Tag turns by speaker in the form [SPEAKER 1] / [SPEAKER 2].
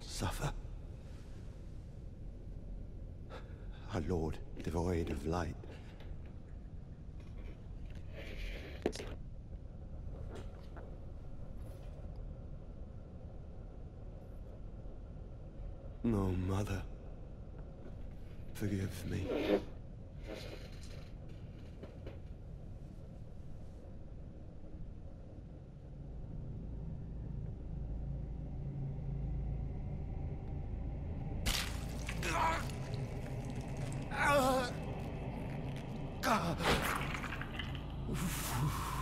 [SPEAKER 1] suffer. Our Lord, devoid of light. No, Mother. Forgive me. Uf.